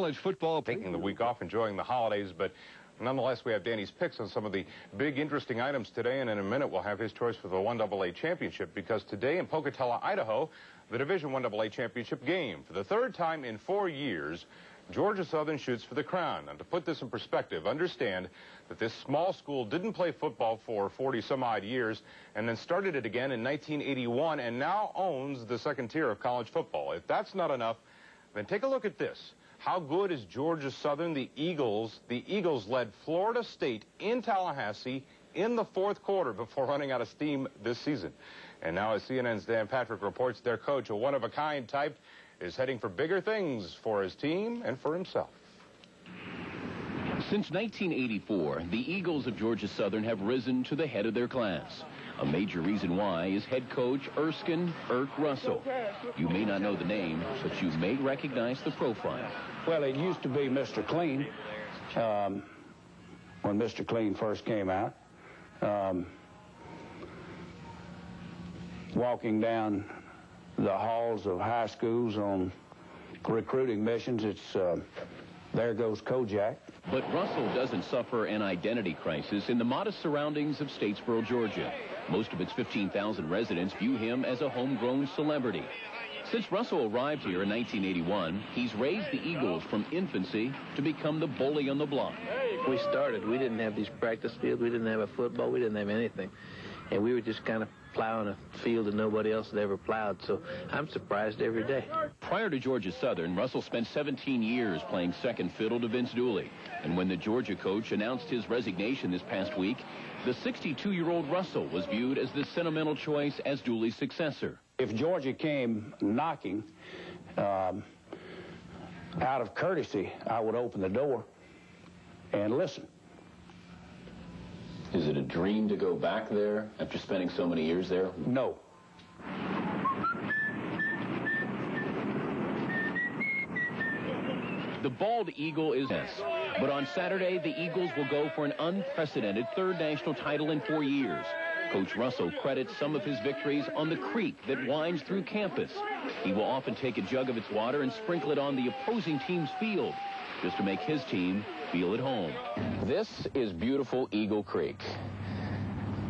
College football. Taking the week off, enjoying the holidays, but nonetheless, we have Danny's picks on some of the big, interesting items today, and in a minute, we'll have his choice for the 1AA championship, because today in Pocatello, Idaho, the Division 1AA championship game. For the third time in four years, Georgia Southern shoots for the crown. And to put this in perspective, understand that this small school didn't play football for 40 some odd years and then started it again in 1981 and now owns the second tier of college football. If that's not enough, then take a look at this. How good is Georgia Southern? The Eagles, the Eagles led Florida State in Tallahassee in the fourth quarter before running out of steam this season. And now as CNN's Dan Patrick reports, their coach, a one-of-a-kind type, is heading for bigger things for his team and for himself. Since 1984, the Eagles of Georgia Southern have risen to the head of their class. A major reason why is head coach Erskine Erk Russell. You may not know the name, but you may recognize the profile. Well, it used to be Mr. Clean um, when Mr. Clean first came out. Um, walking down the halls of high schools on recruiting missions, it's uh, there goes Kojak. But Russell doesn't suffer an identity crisis in the modest surroundings of Statesboro, Georgia. Most of its 15,000 residents view him as a homegrown celebrity. Since Russell arrived here in 1981, he's raised the Eagles from infancy to become the bully on the block. We started, we didn't have these practice fields, we didn't have a football, we didn't have anything. And we were just kind of plowing a field that nobody else had ever plowed. So I'm surprised every day. Prior to Georgia Southern, Russell spent 17 years playing second fiddle to Vince Dooley. And when the Georgia coach announced his resignation this past week, the 62-year-old Russell was viewed as the sentimental choice as Dooley's successor. If Georgia came knocking, um, out of courtesy, I would open the door and listen. Is it a dream to go back there after spending so many years there? No. The bald eagle is yes. But on Saturday, the Eagles will go for an unprecedented third national title in four years. Coach Russell credits some of his victories on the creek that winds through campus. He will often take a jug of its water and sprinkle it on the opposing team's field just to make his team feel at home. This is beautiful Eagle Creek.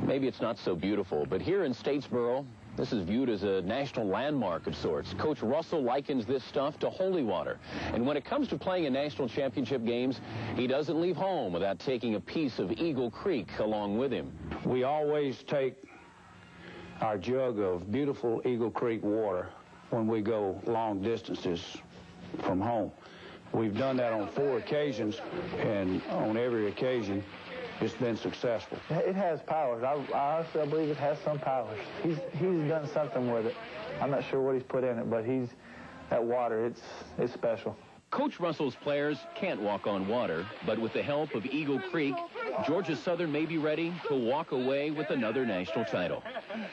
Maybe it's not so beautiful, but here in Statesboro, this is viewed as a national landmark of sorts. Coach Russell likens this stuff to holy water. And when it comes to playing in national championship games, he doesn't leave home without taking a piece of Eagle Creek along with him. We always take our jug of beautiful Eagle Creek water when we go long distances from home. We've done that on four occasions, and on every occasion, it's been successful. It has powers. I, I honestly I believe it has some powers. He's he's done something with it. I'm not sure what he's put in it, but he's that water. It's it's special. Coach Russell's players can't walk on water, but with the help of Eagle Creek, Georgia Southern may be ready to walk away with another national title.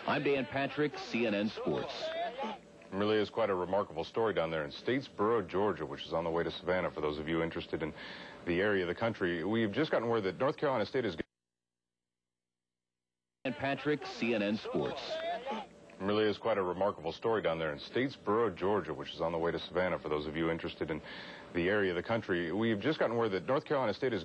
I'm Dan Patrick, CNN Sports. It really is quite a remarkable story down there in Statesboro, Georgia, which is on the way to Savannah for those of you interested in the area of the country. We've just gotten word that North Carolina State is... And Patrick, CNN Sports. It really is quite a remarkable story down there in Statesboro, Georgia, which is on the way to Savannah for those of you interested in the area of the country. We've just gotten word that North Carolina State is...